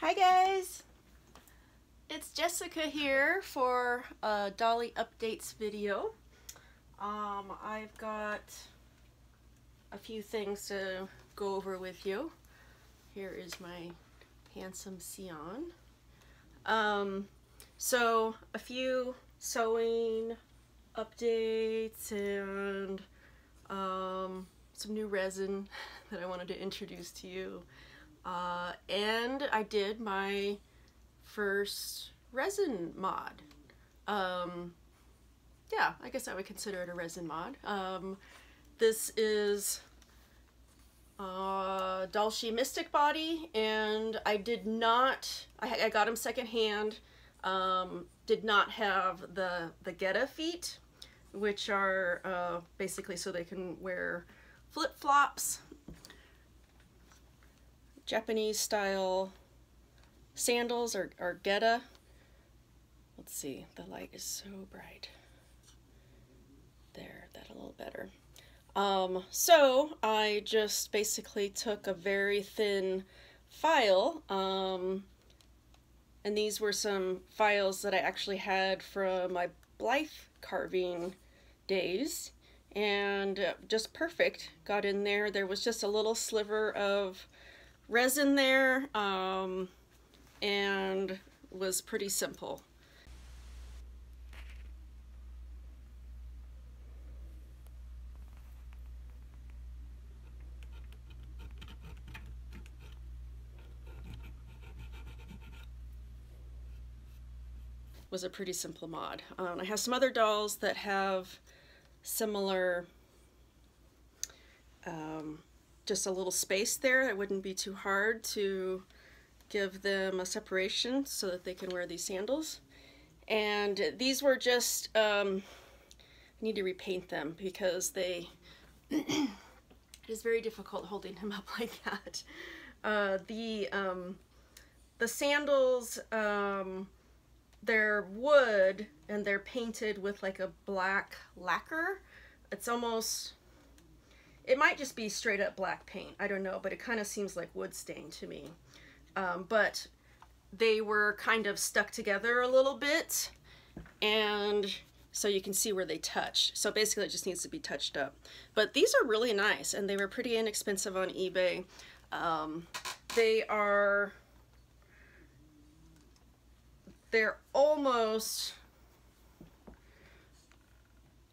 Hi guys! It's Jessica here for a Dolly Updates video. Um, I've got a few things to go over with you. Here is my handsome Sion. Um, so a few sewing updates and um, some new resin that I wanted to introduce to you. Uh, and I did my first resin mod. Um, yeah, I guess I would consider it a resin mod. Um, this is uh, DollShe Mystic Body, and I did not, I, I got them secondhand, um, did not have the, the Geta feet, which are uh, basically so they can wear flip-flops, Japanese style sandals or, or Geta. Let's see, the light is so bright. There, that a little better. Um, so I just basically took a very thin file, um, and these were some files that I actually had from my Blythe carving days, and uh, just perfect. Got in there. There was just a little sliver of resin there, um, and was pretty simple. was a pretty simple mod. Um, I have some other dolls that have similar, um, just a little space there. It wouldn't be too hard to give them a separation so that they can wear these sandals. And these were just, um, I need to repaint them because they, it is very difficult holding him up like that. Uh, the, um, the sandals, um, they're wood and they're painted with like a black lacquer. It's almost, it might just be straight up black paint. I don't know, but it kind of seems like wood stain to me. Um, but they were kind of stuck together a little bit and so you can see where they touch. So basically it just needs to be touched up. But these are really nice and they were pretty inexpensive on eBay. Um, they are they're almost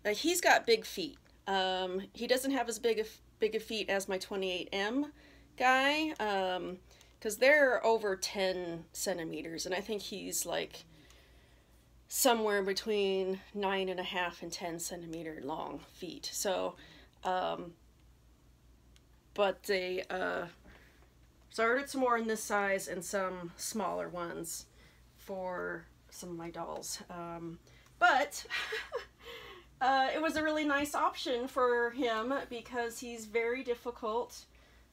like he's got big feet um, he doesn't have as big a big a feet as my 28M guy because um, they're over 10 centimeters and I think he's like somewhere between nine and a half and 10 centimeter long feet so um, but they uh, so I ordered some more in this size and some smaller ones for some of my dolls. Um, but uh, it was a really nice option for him because he's very difficult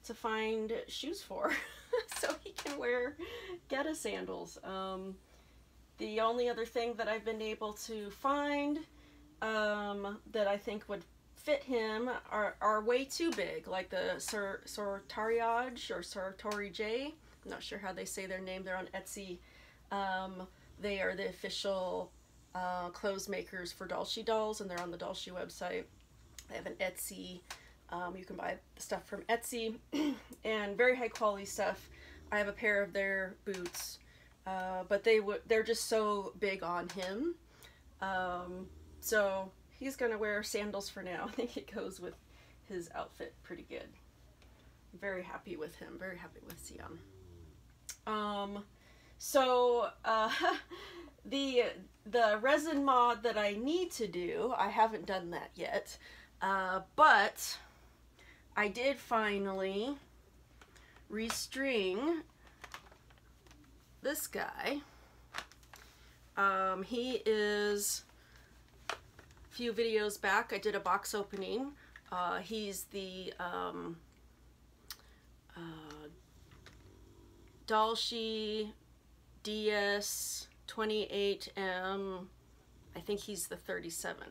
to find shoes for. so he can wear Geta sandals. Um, the only other thing that I've been able to find um, that I think would fit him are, are way too big, like the Sor Sortariage or Sartori J. I'm not sure how they say their name. They're on Etsy. Um, they are the official uh, clothes makers for DollShe Dolls, and they're on the DollShe website. They have an Etsy. Um, you can buy stuff from Etsy, and very high quality stuff. I have a pair of their boots, uh, but they they're just so big on him. Um, so he's gonna wear sandals for now. I think it goes with his outfit pretty good. very happy with him. Very happy with Siam. Um, so uh, the the resin mod that I need to do, I haven't done that yet, uh, but I did finally restring this guy. Um, he is a few videos back. I did a box opening. Uh, he's the um, uh, DollShe DS 28M, I think he's the 37.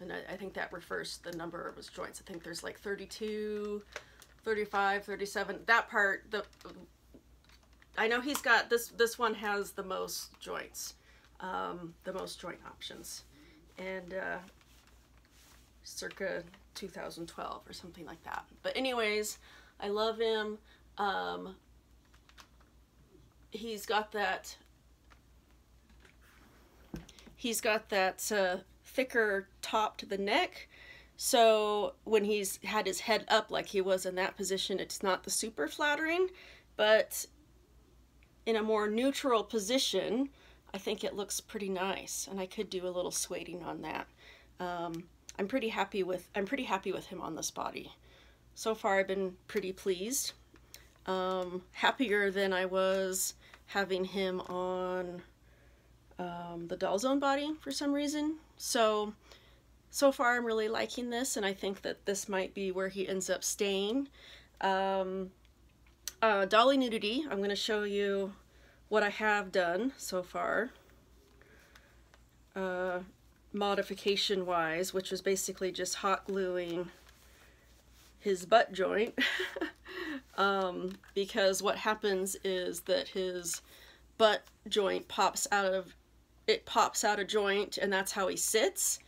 And I, I, think that refers to the number of his joints. I think there's like 32, 35, 37. That part, the I know he's got this. This one has the most joints, um, the most joint options, and uh, circa 2012 or something like that. But anyways, I love him. Um, he's got that. He's got that uh, thicker top to the neck. So when he's had his head up like he was in that position, it's not the super flattering, but in a more neutral position, I think it looks pretty nice. And I could do a little sueding on that. Um, I'm pretty happy with I'm pretty happy with him on this body. So far I've been pretty pleased. Um, happier than I was having him on um, the Zone body for some reason. So, so far I'm really liking this and I think that this might be where he ends up staying. Um, uh, Dolly Nudity, I'm going to show you what I have done so far. Uh, modification wise, which was basically just hot gluing his butt joint. um, because what happens is that his butt joint pops out of it pops out a joint and that's how he sits.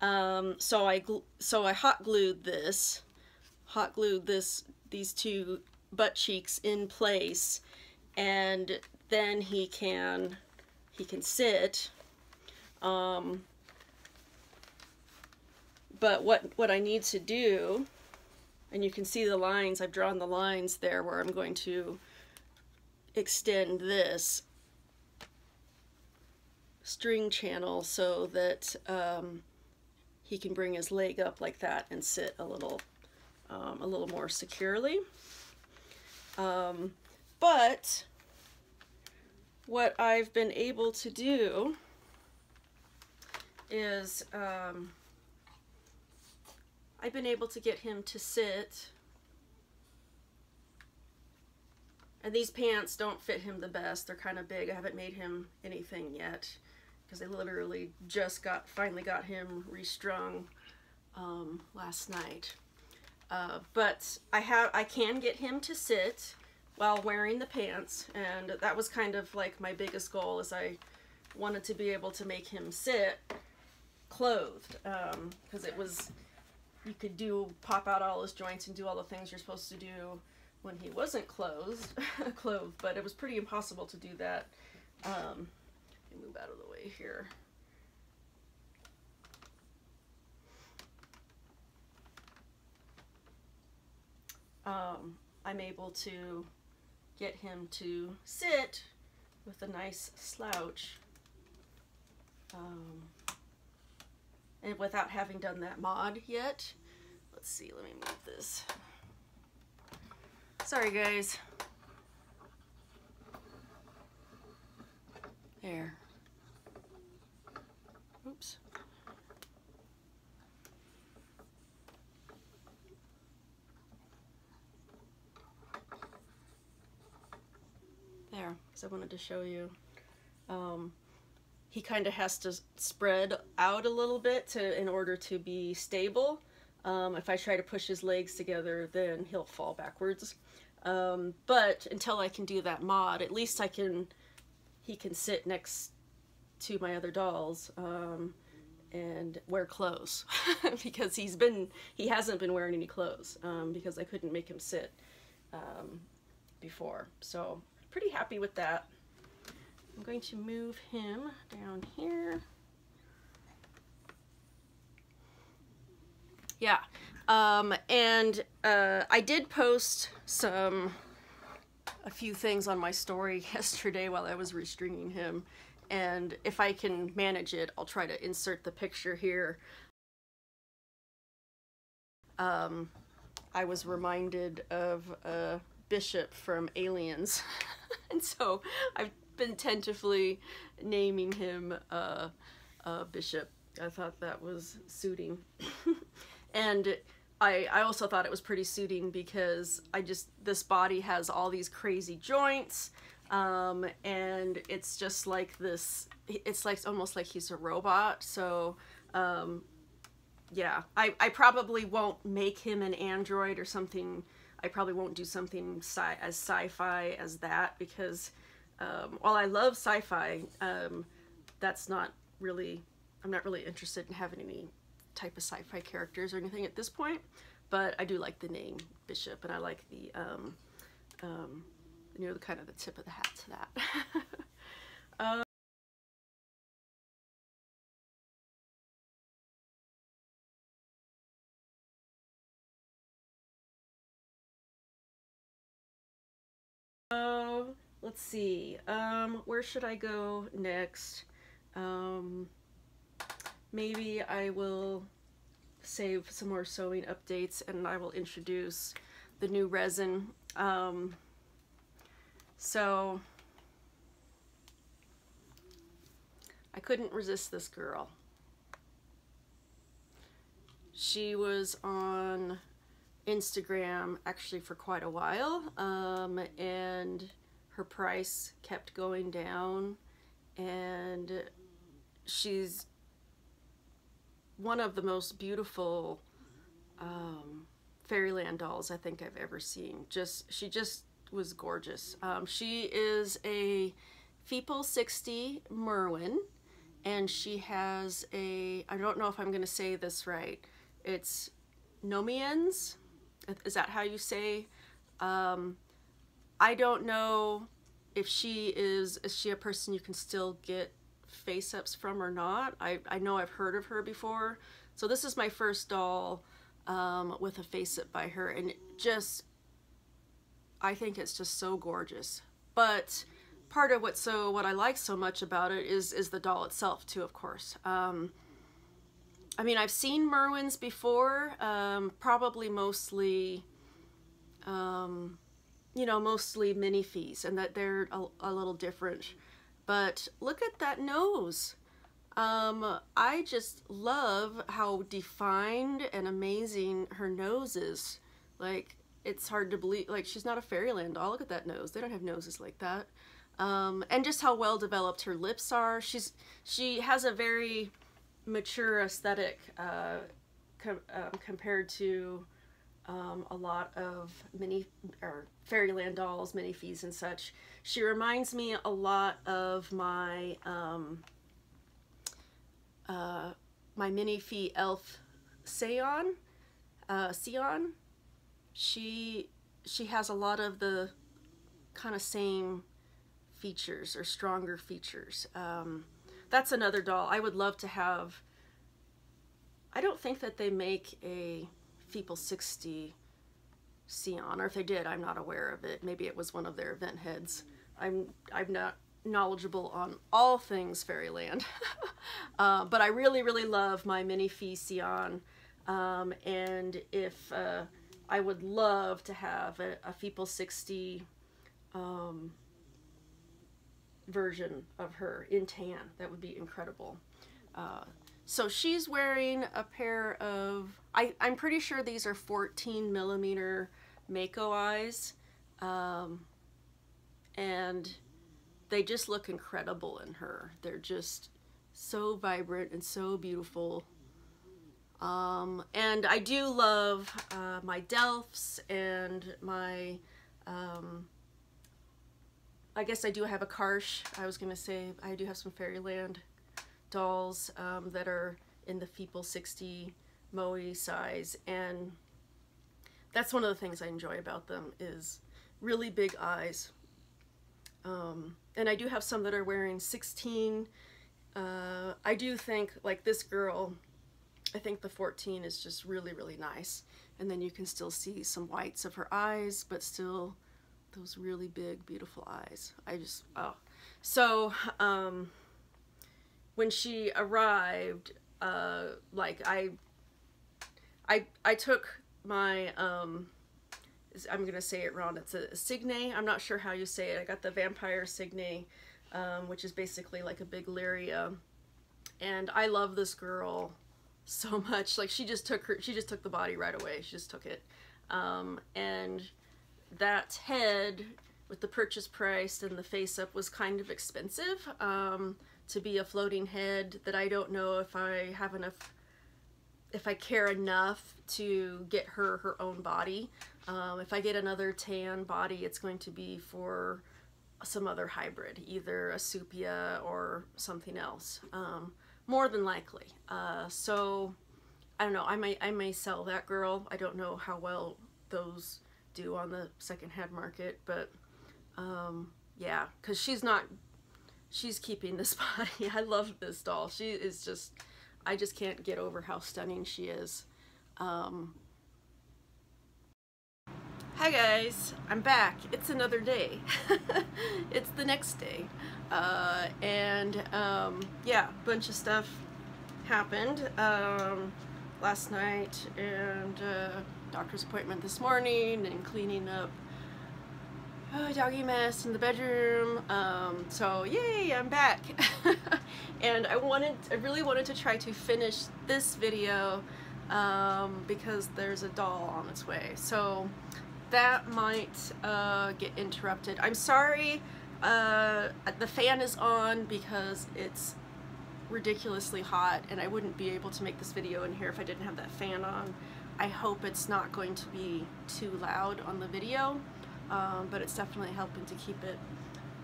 Um, so I so I hot glued this, hot glued this these two butt cheeks in place, and then he can he can sit. Um, but what, what I need to do, and you can see the lines, I've drawn the lines there where I'm going to extend this string channel so that um, he can bring his leg up like that and sit a little um, a little more securely. Um, but what I've been able to do is um, I've been able to get him to sit. And these pants don't fit him the best. They're kind of big. I haven't made him anything yet because I literally just got finally got him restrung um, last night. Uh, but I have I can get him to sit while wearing the pants and that was kind of like my biggest goal is I wanted to be able to make him sit clothed because um, it was you could do pop out all his joints and do all the things you're supposed to do when he wasn't clothed, clothed, but it was pretty impossible to do that. Um, move out of the here. Um, I'm able to get him to sit with a nice slouch. Um, and without having done that mod yet. Let's see, let me move this. Sorry guys. There. Oops. There, because I wanted to show you. Um, he kind of has to spread out a little bit to in order to be stable. Um, if I try to push his legs together, then he'll fall backwards. Um, but until I can do that mod, at least I can, he can sit next to my other dolls um, and wear clothes because he's been, he hasn't been wearing any clothes um, because I couldn't make him sit um, before. So pretty happy with that. I'm going to move him down here. Yeah, um, and uh, I did post some, a few things on my story yesterday while I was restringing him, and if I can manage it, I'll try to insert the picture here. Um, I was reminded of a bishop from Aliens, and so I've been tentatively naming him uh, Bishop. I thought that was suiting. and I, I also thought it was pretty suiting because I just, this body has all these crazy joints. Um, and it's just like this, it's like almost like he's a robot. So, um, yeah, I, I probably won't make him an android or something. I probably won't do something sci- as sci-fi as that because um, while I love sci-fi, um, that's not really I'm not really interested in having any type of sci-fi characters or anything at this point. But I do like the name Bishop, and I like the um, um, you know the kind of the tip of the hat to that. um, Oh, let's see. Um, where should I go next? Um, maybe I will save some more sewing updates and I will introduce the new resin. Um, so I couldn't resist this girl. She was on Instagram actually for quite a while, um, and her price kept going down, and she's one of the most beautiful um, Fairyland dolls I think I've ever seen. Just she just was gorgeous. Um, she is a Feeple 60 Mirwen, and she has a I don't know if I'm gonna say this right. It's Noymens is that how you say? Um, I don't know if she is, is she a person you can still get face ups from or not. I, I know I've heard of her before. So this is my first doll um, with a face up by her and just, I think it's just so gorgeous. But part of what so what I like so much about it is is the doll itself too, of course. Um, I mean, I've seen Mirwens before, um, probably mostly, um, you know, mostly Minifees, and that they're a, a, little different. But look at that nose. Um, I just love how defined and amazing her nose is. Like, it's hard to believe, like, she's not a fairyland doll. Look at that nose. They don't have noses like that. Um, and just how well developed her lips are. She's, she has a very, mature aesthetic uh, com um, compared to um, a lot of mini or fairyland dolls, mini fees and such. She reminds me a lot of my um, uh, my Minifee elf Seon. Uh, Seon. She she has a lot of the kind of same features or stronger features. Um, that's another doll. I would love to have, I don't think that they make a Feeple 60 Seon, or if they did, I'm not aware of it. Maybe it was one of their event heads. I'm, I'm not knowledgeable on all things Fairyland. uh, but I really, really love my Minifee Seon. Um, and if uh, I would love to have a, a Feeple 60 um, version of her in tan. That would be incredible. Uh, so she's wearing a pair of, I, I'm pretty sure these are 14 millimeter Mako eyes. Um, and they just look incredible in her. They're just so vibrant and so beautiful. Um, and I do love uh, my Delphs and my um, I guess I do have a Karsh. I was going to say I do have some Fairyland dolls um, that are in the Feeple 60 Moe size and that's one of the things I enjoy about them is really big eyes. Um, and I do have some that are wearing 16. Uh, I do think like this girl, I think the 14 is just really, really nice. And then you can still see some whites of her eyes, but still those really big, beautiful eyes. I just, oh. So, um, when she arrived, uh, like I, I, I took my, um, I'm going to say it wrong. It's a Signe. I'm not sure how you say it. I got the Vampire Signe, um, which is basically like a big Lyria. And I love this girl so much. Like she just took her, she just took the body right away. She just took it. Um, and that head with the purchase price and the face up was kind of expensive um, to be a floating head that I don't know if I have enough if I care enough to get her her own body Um, if I get another tan body, it's going to be for some other hybrid, either a Supia or something else, um, more than likely. Uh, so I don't know, I may, I may sell that girl. I don't know how well those do on the secondhand market, but um, yeah, because she's not, she's keeping this body. I love this doll. She is just, I just can't get over how stunning she is. Um, Hi guys, I'm back. It's another day. it's the next day. Uh, and um, yeah, a bunch of stuff happened um, last night and uh, doctor's appointment this morning and cleaning up oh, doggy mess in the bedroom. Um, so yay, I'm back. and I wanted, I really wanted to try to finish this video um, because there's a doll on its way. So that might uh, get interrupted. I'm sorry uh, the fan is on because it's ridiculously hot and I wouldn't be able to make this video in here if I didn't have that fan on. I hope it's not going to be too loud on the video, um, but it's definitely helping to keep it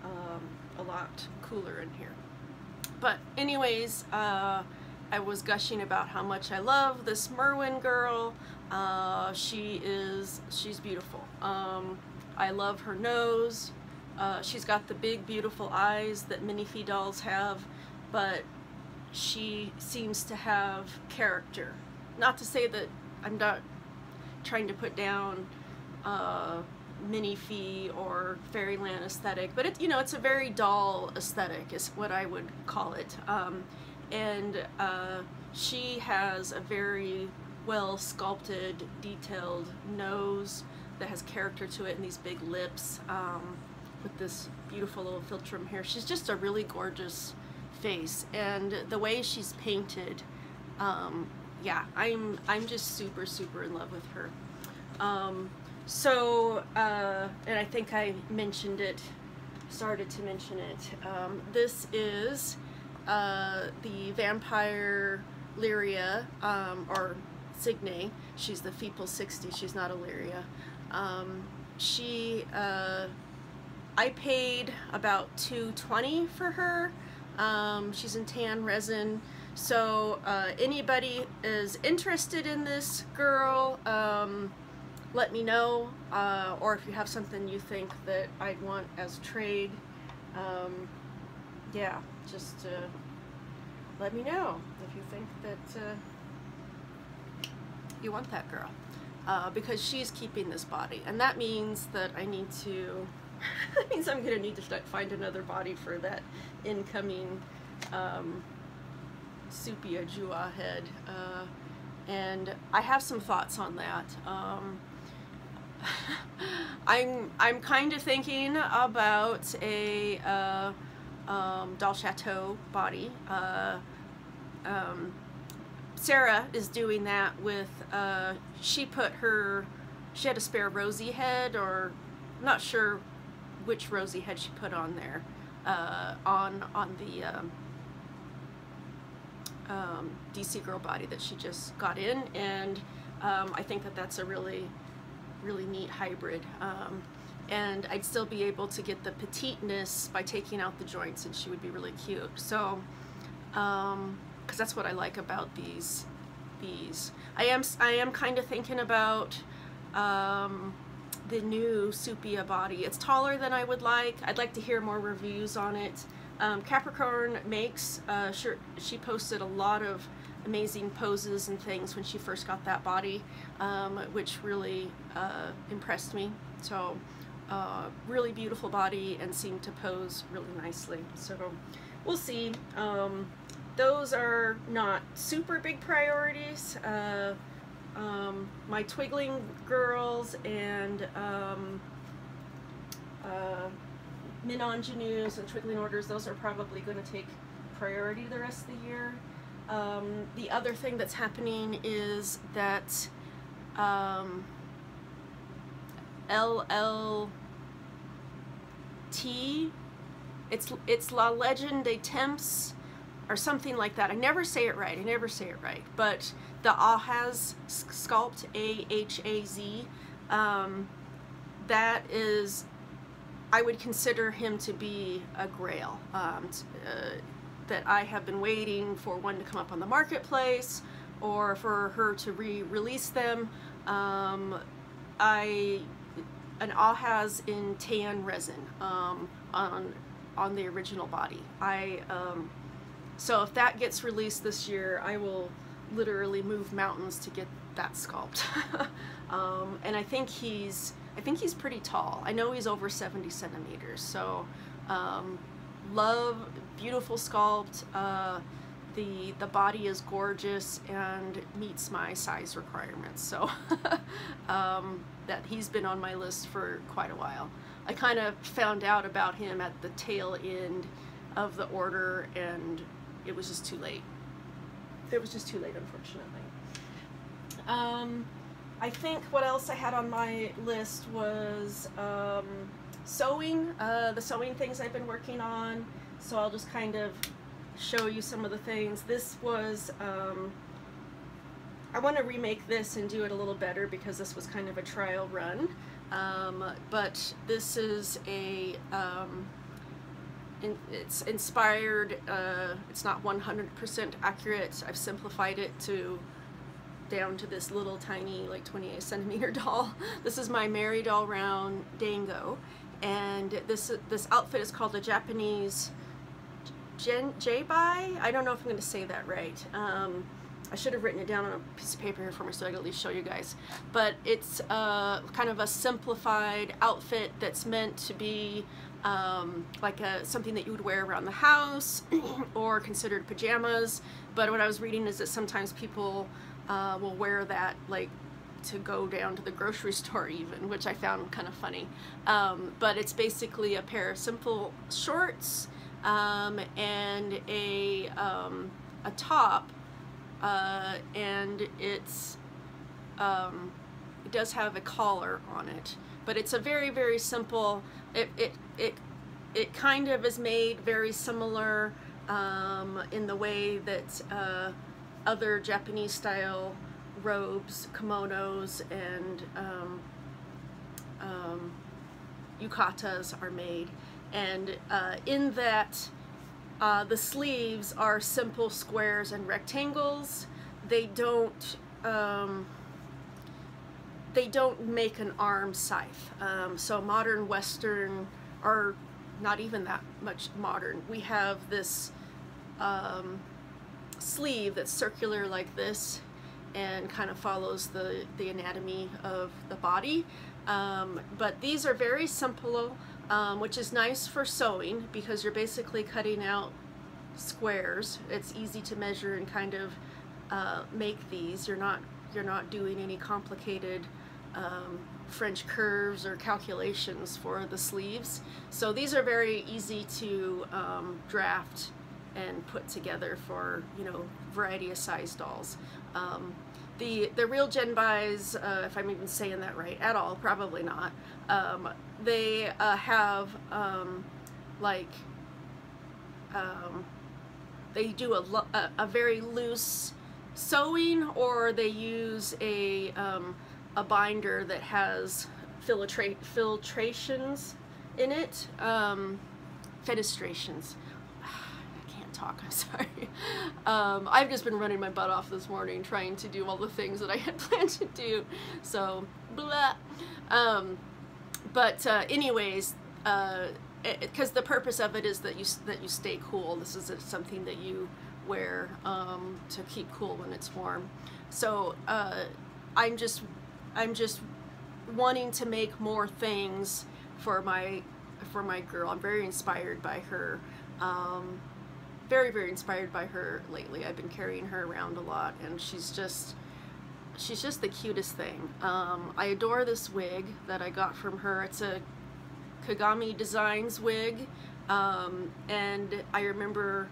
um, a lot cooler in here. But anyways, uh, I was gushing about how much I love this Mirwen girl. Uh, she is, she's beautiful. Um, I love her nose. Uh, she's got the big, beautiful eyes that minifee dolls have, but she seems to have character. Not to say that I'm not trying to put down uh, minifee or fairyland aesthetic, but it, you know, it's a very doll aesthetic is what I would call it. Um, and uh, she has a very well sculpted, detailed nose that has character to it and these big lips um, with this beautiful little philtrum here. She's just a really gorgeous face and the way she's painted, um, yeah, I'm, I'm just super, super in love with her. Um, so, uh, and I think I mentioned it, started to mention it. Um, this is uh, the vampire Lyria, um, or Signe. She's the Feeple 60. She's not Illyria. Um, she, uh, I paid about 220 for her. Um, she's in tan resin. So uh, anybody is interested in this girl, um, let me know. Uh, or if you have something you think that I'd want as trade, um, yeah, just uh, let me know if you think that uh, you want that girl uh, because she's keeping this body. And that means that I need to that means I'm gonna need to find another body for that incoming um, Supia Jua head uh, and I have some thoughts on that. Um, I'm I'm kind of thinking about a uh, um, Doll Chateau body uh, um, Sarah is doing that with, uh, she put her, she had a spare rosy head, or not sure which Rosie head she put on there, uh, on, on the um, um, DC Girl body that she just got in, and um, I think that that's a really, really neat hybrid. Um, and I'd still be able to get the petiteness by taking out the joints, and she would be really cute. So, um, because that's what I like about these these. I am I am kind of thinking about um, the new Supia body. It's taller than I would like. I'd like to hear more reviews on it. Um, Capricorn makes, uh, sure, she posted a lot of amazing poses and things when she first got that body, um, which really uh, impressed me. So, uh, really beautiful body and seemed to pose really nicely. So, we'll see. Um, those are not super big priorities. Uh, um, my Twigling girls and um, uh, Ingenues and Twigling orders, those are probably going to take priority the rest of the year. Um, the other thing that's happening is that um, LLT, it's, it's La Legend des Temps, or something like that. I never say it right. I never say it right. But the Ahaz sculpt, A-H-A-Z, um, that is, I would consider him to be a grail. Um, uh, that I have been waiting for one to come up on the marketplace or for her to re-release them. Um, I an Ahaz in tan resin um, on on the original body. I um, so if that gets released this year, I will literally move mountains to get that sculpt. um, and I think he's I think he's pretty tall. I know he's over 70 centimeters. So um, love beautiful sculpt. Uh, the the body is gorgeous and meets my size requirements. So um, that he's been on my list for quite a while. I kind of found out about him at the tail end of the order and it was just too late. It was just too late, unfortunately. Um, I think what else I had on my list was um, sewing, uh, the sewing things I've been working on. So I'll just kind of show you some of the things. This was, um, I want to remake this and do it a little better because this was kind of a trial run. Um, but this is a, um, in, it's inspired, uh, it's not 100% accurate. I've simplified it to down to this little tiny like 28 centimeter doll. This is my MerryDoll Round Dango and this this outfit is called a Japanese Gen J-Bai? I don't know if I'm going to say that right. Um, I should have written it down on a piece of paper here for me so I could at least show you guys. But it's uh, kind of a simplified outfit that's meant to be um, like a, something that you would wear around the house or considered pajamas. But what I was reading is that sometimes people uh, will wear that like to go down to the grocery store even, which I found kind of funny. Um, but it's basically a pair of simple shorts um, and a, um, a top uh, and it's um, it does have a collar on it but it's a very very simple it it it, it kind of is made very similar um, in the way that uh, other Japanese style robes, kimonos, and um, um, yukatas are made. And uh, in that, uh, the sleeves are simple squares and rectangles. They don't, um, they don't make an armscye. Um, so modern Western are not even that much modern. We have this um, sleeve that's circular like this and kind of follows the, the anatomy of the body. Um, but these are very simple um, which is nice for sewing because you're basically cutting out squares. It's easy to measure and kind of uh, make these. You're not you're not doing any complicated um, French curves or calculations for the sleeves. So these are very easy to um, draft and put together for you know variety of size dolls. Um, the the real Gen Bais, uh, if I'm even saying that right at all, probably not. Um, they uh, have um, like um, they do a, a, a, very loose sewing or they use a, a binder that has filtra filtrations in it, um, fenestrations I can't talk, I'm sorry. Um, I've just been running my butt off this morning trying to do all the things that I had planned to do, so blah. Um, but uh, anyways, because uh, the purpose of it is that you that you stay cool. This is something that you wear um, to keep cool when it's warm. So uh, I'm just I'm just wanting to make more things for my for my girl. I'm very inspired by her. Um, very, very inspired by her lately. I've been carrying her around a lot and she's just, she's just the cutest thing. Um, I adore this wig that I got from her. It's a Kagami Designs wig um, and I remember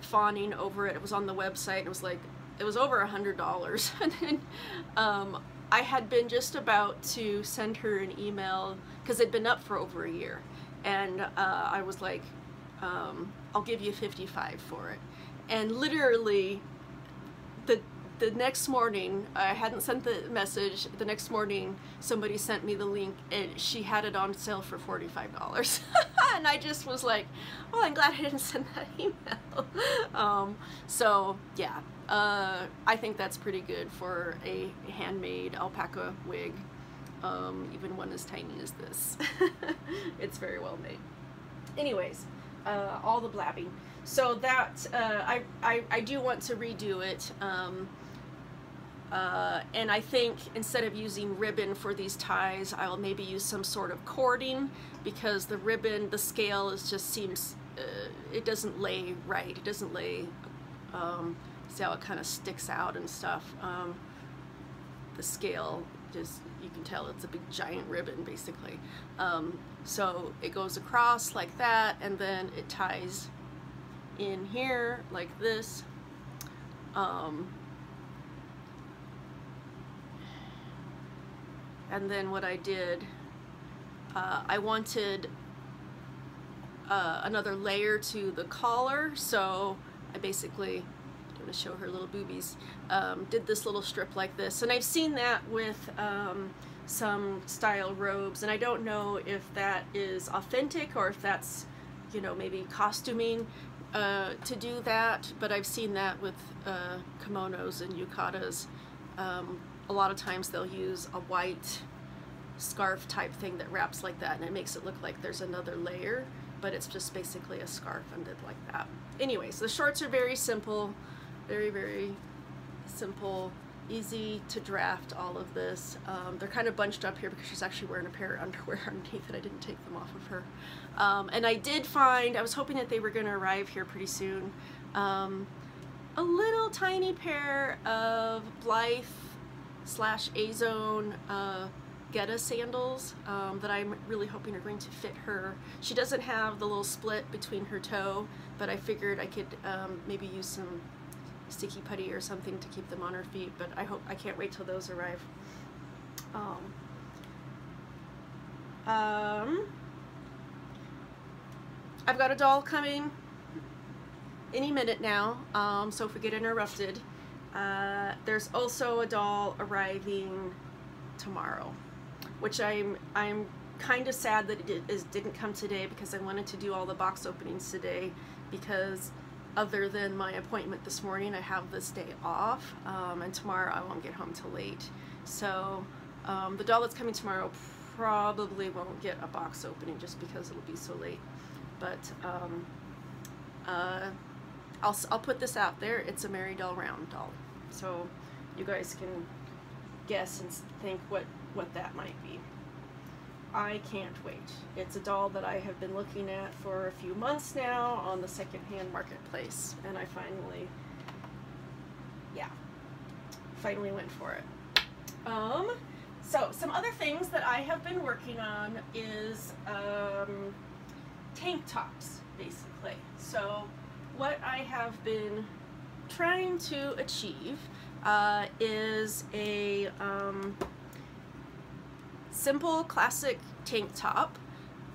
fawning over it. It was on the website. It was like, it was over a hundred dollars. and then um, I had been just about to send her an email because it'd been up for over a year. And uh, I was like, um, I'll give you 55 for it. And literally, the the next morning, I hadn't sent the message. The next morning, somebody sent me the link, and she had it on sale for forty-five dollars. and I just was like, "Oh, I'm glad I didn't send that email." um, so yeah, uh, I think that's pretty good for a handmade alpaca wig, um, even one as tiny as this. it's very well made. Anyways, uh, all the blabbing. So that uh, I, I I do want to redo it. Um, uh, and I think instead of using ribbon for these ties, I'll maybe use some sort of cording because the ribbon, the scale is just seems, uh, it doesn't lay right. It doesn't lay, um, see how it kind of sticks out and stuff. Um, the scale just, you can tell it's a big giant ribbon basically. Um, so it goes across like that and then it ties in here like this. Um, and then what I did, uh, I wanted uh, another layer to the collar, so I basically, I'm to show her little boobies, um, did this little strip like this. And I've seen that with um, some style robes, and I don't know if that is authentic or if that's, you know, maybe costuming uh, to do that, but I've seen that with uh, kimonos and yukatas. Um, a lot of times they'll use a white scarf type thing that wraps like that and it makes it look like there's another layer but it's just basically a scarf ended like that. Anyways, the shorts are very simple, very, very simple, easy to draft all of this. Um, they're kind of bunched up here because she's actually wearing a pair of underwear underneath and I didn't take them off of her. Um, and I did find, I was hoping that they were going to arrive here pretty soon, um, a little tiny pair of Blythe slash A-Zone uh, Geta sandals um, that I'm really hoping are going to fit her. She doesn't have the little split between her toe, but I figured I could um, maybe use some sticky putty or something to keep them on her feet, but I hope I can't wait till those arrive. Um, um, I've got a doll coming any minute now, um, so if we get interrupted. Uh, there's also a doll arriving tomorrow which I'm I'm kind of sad that it is, didn't come today because I wanted to do all the box openings today because other than my appointment this morning I have this day off um, and tomorrow I won't get home till late. So um, the doll that's coming tomorrow probably won't get a box opening just because it'll be so late. But um, uh, I'll, I'll put this out there. It's a MerryDoll Round doll. So you guys can guess and think what what that might be. I can't wait. It's a doll that I have been looking at for a few months now on the secondhand marketplace, and I finally, yeah, finally went for it. Um, so some other things that I have been working on is um, tank tops, basically. So what I have been trying to achieve uh, is a um, simple classic tank top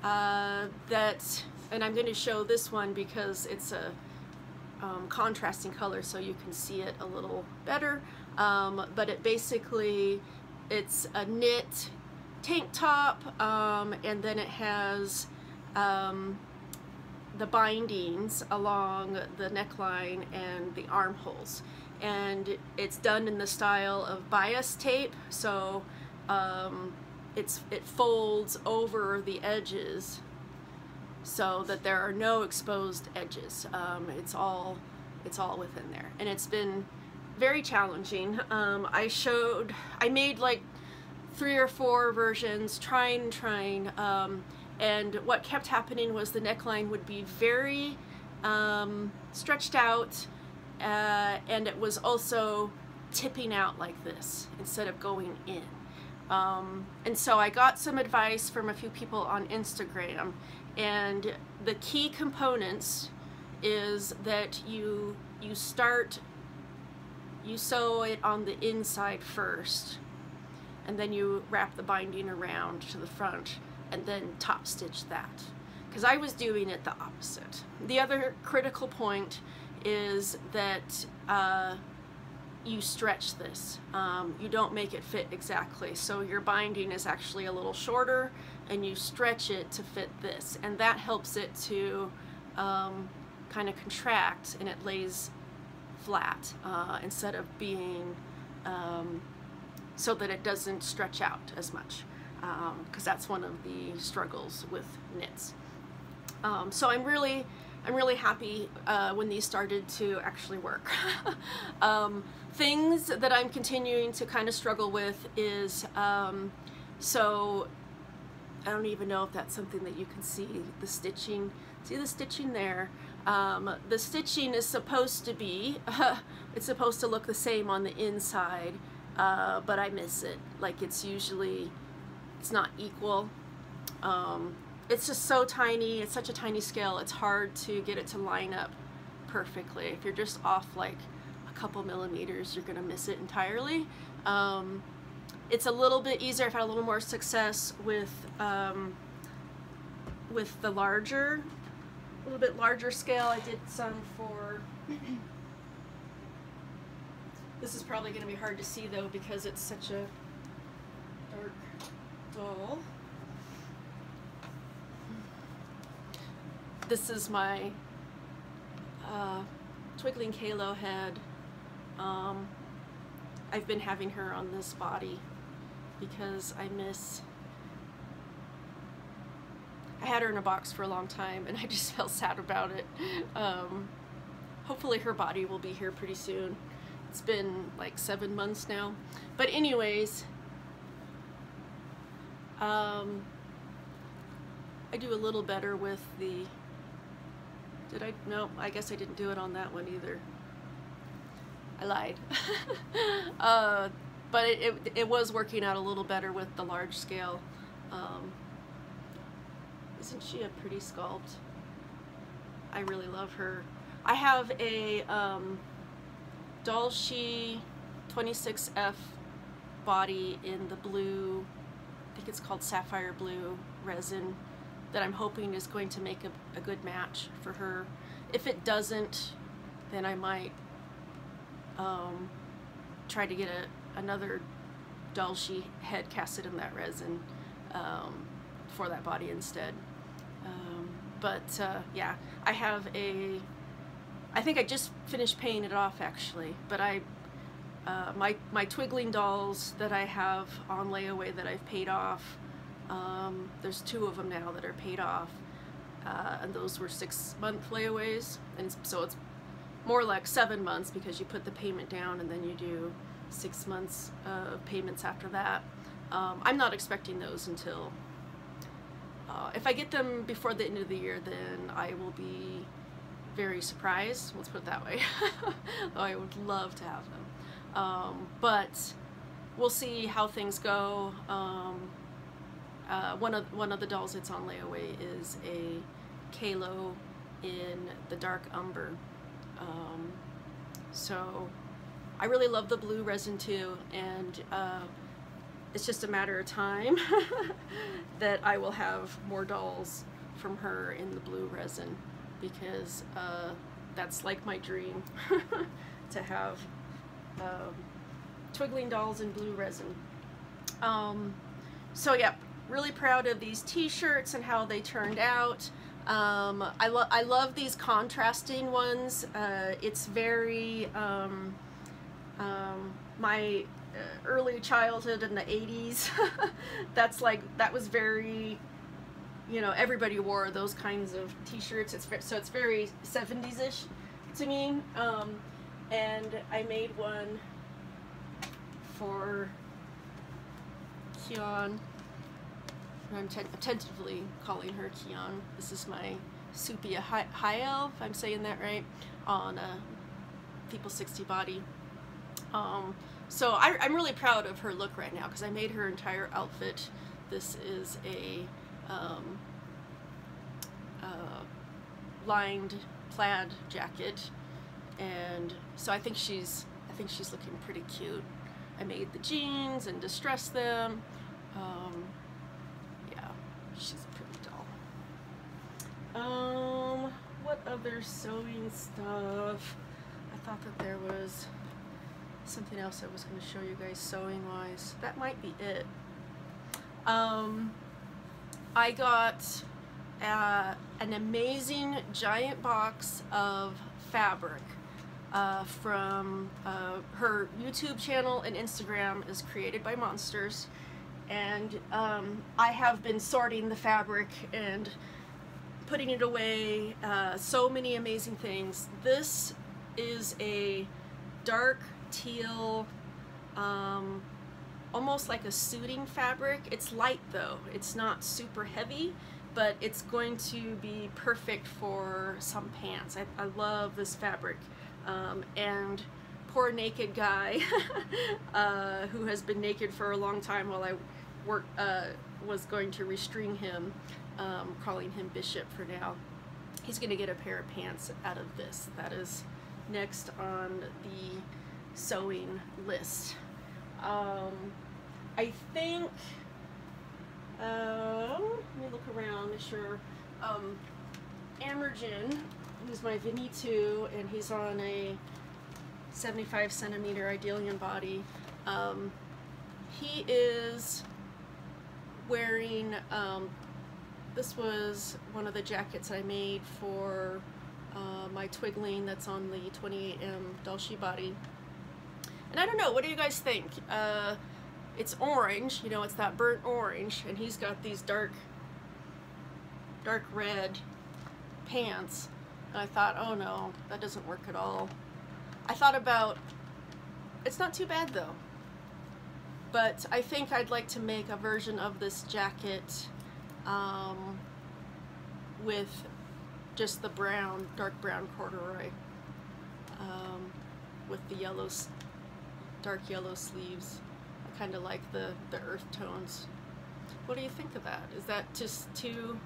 uh, that, and I'm going to show this one because it's a um, contrasting color so you can see it a little better. Um, but it basically, it's a knit tank top um, and then it has um, the bindings along the neckline and the armholes and it's done in the style of bias tape so um, it's it folds over the edges so that there are no exposed edges. Um, it's all it's all within there, and it's been very challenging. Um, I showed I made like three or four versions, trying trying, um, and what kept happening was the neckline would be very um, stretched out, uh, and it was also tipping out like this instead of going in. Um, and so I got some advice from a few people on Instagram and the key components is that you you start you sew it on the inside first and then you wrap the binding around to the front and then top stitch that because I was doing it the opposite. The other critical point is that uh, you stretch this. Um, you don't make it fit exactly. So your binding is actually a little shorter and you stretch it to fit this. And that helps it to um, kind of contract and it lays flat uh, instead of being um, so that it doesn't stretch out as much because um, that's one of the struggles with knits. Um, so I'm really I'm really happy uh, when these started to actually work. um, things that I'm continuing to kind of struggle with is, um, so I don't even know if that's something that you can see, the stitching. See the stitching there? Um, the stitching is supposed to be, uh, it's supposed to look the same on the inside, uh, but I miss it. Like it's usually, it's not equal. Um, it's just so tiny, it's such a tiny scale, it's hard to get it to line up perfectly. If you're just off like a couple millimeters, you're gonna miss it entirely. Um, it's a little bit easier, I've had a little more success with, um, with the larger, a little bit larger scale. I did some for, this is probably gonna be hard to see though because it's such a dark doll. This is my uh, Twigling Kalo head. Um, I've been having her on this body because I miss I had her in a box for a long time and I just felt sad about it. Um, hopefully her body will be here pretty soon. It's been like seven months now. But anyways, um, I do a little better with the did I? No, I guess I didn't do it on that one either. I lied. uh, but it, it, it, was working out a little better with the large scale. Um, isn't she a pretty sculpt? I really love her. I have a um, DollShe 26F body in the blue, I think it's called Sapphire Blue resin that I'm hoping is going to make a, a good match for her. If it doesn't, then I might um, try to get a, another DollShe head casted in that resin um, for that body instead. Um, but uh, yeah, I have a, I think I just finished paying it off actually, but I, uh, my, my Twigling dolls that I have on layaway that I've paid off, um, there's two of them now that are paid off, uh, and those were six month layaways, and so it's more like seven months because you put the payment down and then you do six months of payments after that. Um, I'm not expecting those until, uh, if I get them before the end of the year, then I will be very surprised, let's put it that way. I would love to have them. Um, but we'll see how things go. Um, uh, one of one of the dolls that's on layaway is a Kalo in the dark umber. Um, so I really love the blue resin too, and uh, it's just a matter of time that I will have more dolls from her in the blue resin because uh, that's like my dream to have um, Twigling dolls in blue resin. Um, so yeah, really proud of these t-shirts and how they turned out. Um, I, lo I love these contrasting ones. Uh, it's very, um, um, my uh, early childhood in the 80s, that's like, that was very, you know, everybody wore those kinds of t-shirts. It's So it's very 70s-ish to me. Um, and I made one for Kian. I'm tentatively calling her Kian. This is my Supia High Elf, I'm saying that right, on a Feeple 60 body. Um, so I, am really proud of her look right now because I made her entire outfit. This is a um, uh, lined plaid jacket, and so I think she's I think she's looking pretty cute. I made the jeans and distressed them. Um, She's pretty doll. Um, what other sewing stuff? I thought that there was something else I was going to show you guys sewing wise. That might be it. Um, I got uh, an amazing giant box of fabric uh, from uh, her YouTube channel and Instagram is created by monsters and um, I have been sorting the fabric and putting it away uh, so many amazing things. This is a dark teal um, almost like a suiting fabric. It's light though. It's not super heavy but it's going to be perfect for some pants. I, I love this fabric. Um, and poor naked guy uh, who has been naked for a long time while I work, uh, was going to restring him, um, calling him Bishop for now. He's going to get a pair of pants out of this. That is next on the sewing list. Um, I think, um, let me look around, sure, um, Amergen, who's my Vinny 2, and he's on a 75 centimeter Idealian body. Um, he is wearing, um, this was one of the jackets I made for uh, my Twigling that's on the 28M DollShe body. And I don't know, what do you guys think? Uh, it's orange, you know, it's that burnt orange, and he's got these dark, dark red pants. And I thought, oh no, that doesn't work at all. I thought about, it's not too bad though but I think I'd like to make a version of this jacket um, with just the brown, dark brown corduroy um, with the yellow, dark yellow sleeves. I kind of like the, the earth tones. What do you think of that? Is that just too...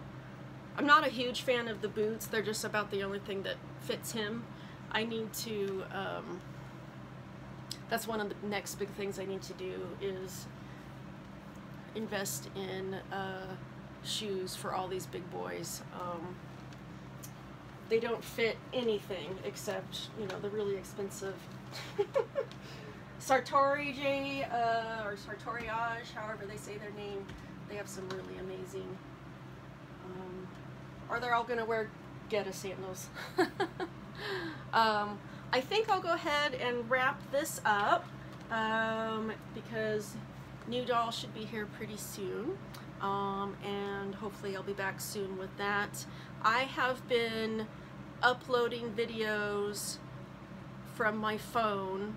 I'm not a huge fan of the boots. They're just about the only thing that fits him. I need to um, that's one of the next big things I need to do is invest in uh, shoes for all these big boys. Um, they don't fit anything except, you know, the really expensive Sartori J uh, or Sartoriage, however they say their name. They have some really amazing. Um, or they're all gonna wear Geta sandals. um, I think I'll go ahead and wrap this up um, because new doll should be here pretty soon um, and hopefully I'll be back soon with that. I have been uploading videos from my phone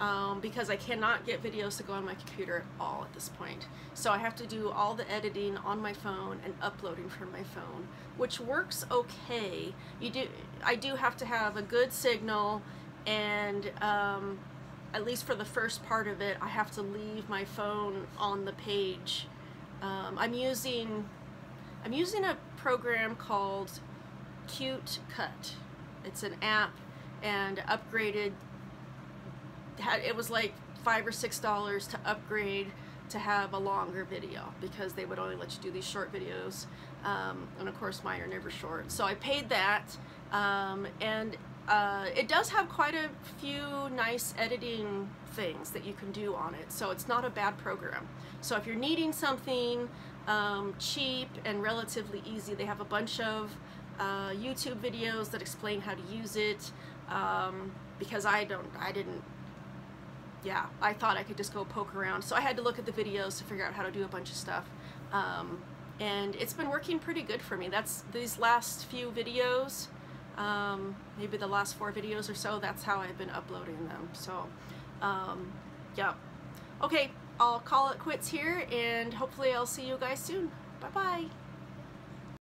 um, because I cannot get videos to go on my computer at all at this point. So I have to do all the editing on my phone and uploading from my phone, which works okay. You do, I do have to have a good signal and um, at least for the first part of it, I have to leave my phone on the page. Um, I'm using, I'm using a program called Cute Cut. It's an app and upgraded had it was like five or six dollars to upgrade to have a longer video because they would only let you do these short videos. Um, and of course mine are never short. So I paid that. Um, and uh, it does have quite a few nice editing things that you can do on it. So it's not a bad program. So if you're needing something um, cheap and relatively easy they have a bunch of uh, YouTube videos that explain how to use it. Um, because I don't I didn't yeah, I thought I could just go poke around. So I had to look at the videos to figure out how to do a bunch of stuff. Um, and it's been working pretty good for me. That's these last few videos, um, maybe the last four videos or so, that's how I've been uploading them. So, um, yeah. Okay, I'll call it quits here and hopefully I'll see you guys soon. Bye-bye.